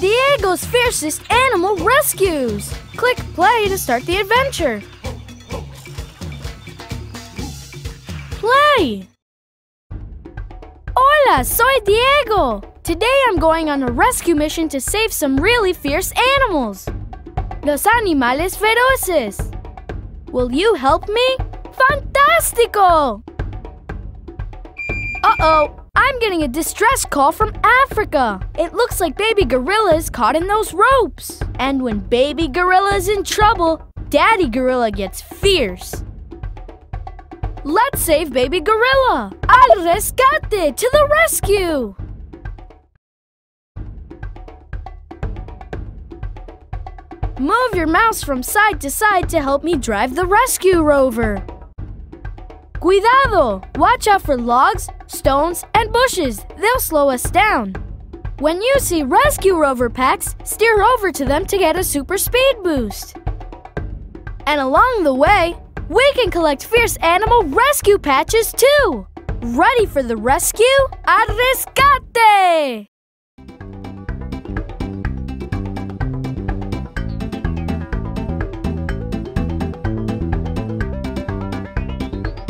Diego's Fiercest Animal Rescues. Click play to start the adventure. Play! Hola, soy Diego. Today I'm going on a rescue mission to save some really fierce animals. Los animales feroces. Will you help me? Fantastico! Uh-oh, I'm getting a distress call from Africa. It looks like baby gorilla is caught in those ropes. And when baby gorilla is in trouble, daddy gorilla gets fierce. Let's save baby gorilla. Al rescate! To the rescue! Move your mouse from side to side to help me drive the rescue rover. Cuidado! Watch out for logs, stones, and bushes. They'll slow us down. When you see rescue rover packs, steer over to them to get a super speed boost. And along the way, we can collect fierce animal rescue patches too. Ready for the rescue? A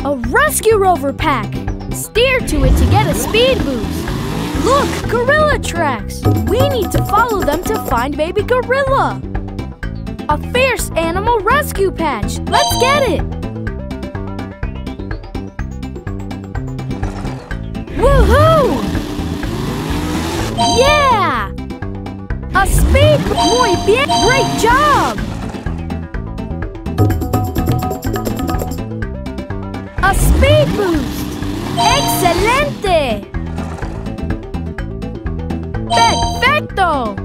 A rescue rover pack. Steer to it to get a speed boost. Look, gorilla tracks. We need to follow them to find baby gorilla. A fierce animal rescue patch. Let's get it. Woohoo! Yeah! A speed bien. Great job! Speed boost! ¡Excelente! ¡Perfecto!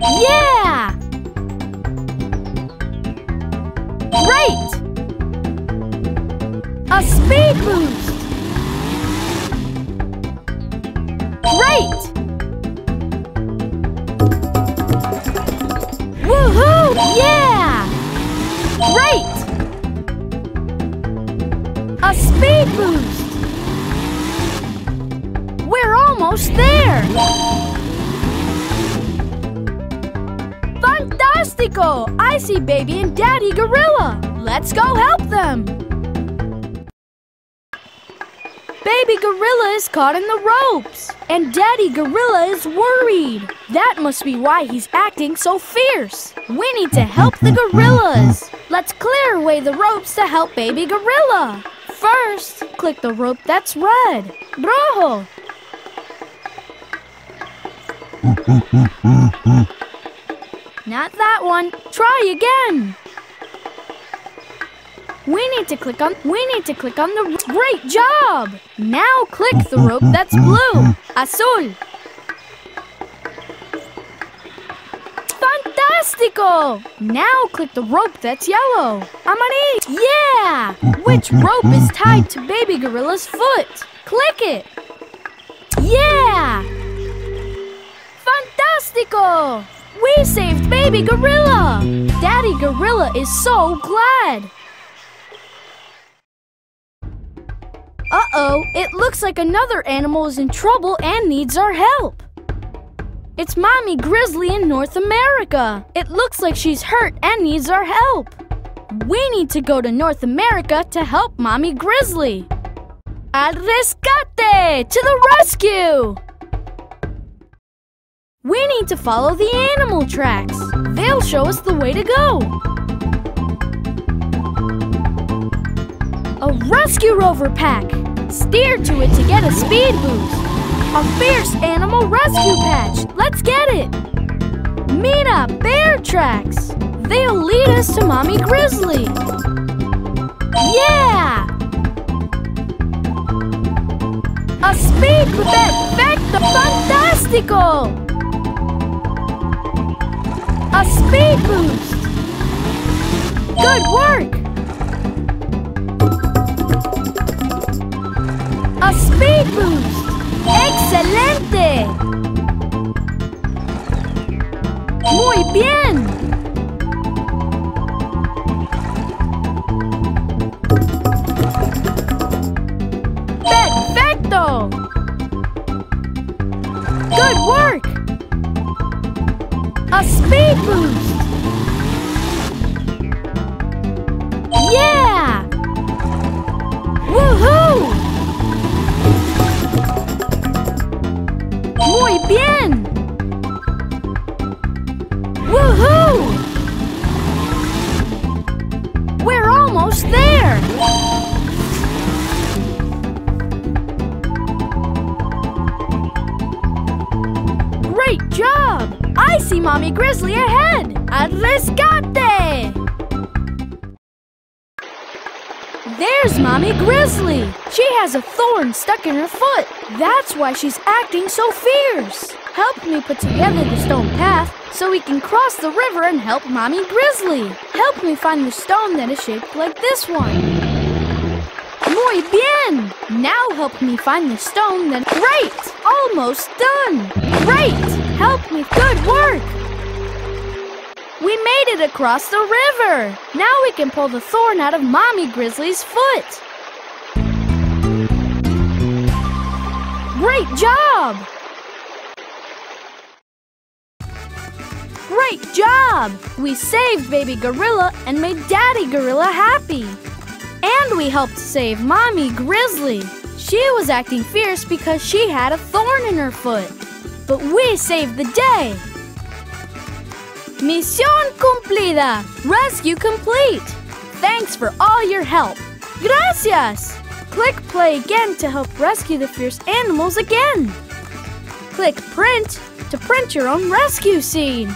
Yeah! Great! A speed boost! Great! A speed boost! We're almost there! Fantastico! I see Baby and Daddy Gorilla! Let's go help them! Baby Gorilla is caught in the ropes! And Daddy Gorilla is worried! That must be why he's acting so fierce! We need to help the gorillas! Let's clear away the ropes to help Baby Gorilla! First, click the rope that's red. Rojo! Not that one. Try again. We need to click on we need to click on the great job. Now click the rope that's blue. Azul. Now click the rope that's yellow. Amarillo. Yeah! Which rope is tied to baby gorilla's foot? Click it. Yeah! Fantastico! We saved baby gorilla! Daddy gorilla is so glad! Uh-oh, it looks like another animal is in trouble and needs our help. It's Mommy Grizzly in North America. It looks like she's hurt and needs our help. We need to go to North America to help Mommy Grizzly. Al rescate! To the rescue! We need to follow the animal tracks. They'll show us the way to go. A rescue rover pack. Steer to it to get a speed boost. A fierce animal rescue patch. Let's get it. Mina bear tracks. They'll lead us to Mommy Grizzly. Yeah! A speed perfecto fantastico! A speed boost! Good work! A speed boost! ¡Excelente! ¡Muy bien! Mommy Grizzly ahead! Al! There's Mommy Grizzly! She has a thorn stuck in her foot. That's why she's acting so fierce. Help me put together the stone path so we can cross the river and help Mommy Grizzly. Help me find the stone that is shaped like this one. Muy bien! Now help me find the stone that... Great! Almost done! Great! Help me. Good work! We made it across the river! Now we can pull the thorn out of Mommy Grizzly's foot! Great job! Great job! We saved Baby Gorilla and made Daddy Gorilla happy. And we helped save Mommy Grizzly. She was acting fierce because she had a thorn in her foot. But we saved the day. Misión cumplida! Rescue complete! Thanks for all your help. Gracias! Click play again to help rescue the fierce animals again. Click print to print your own rescue scene.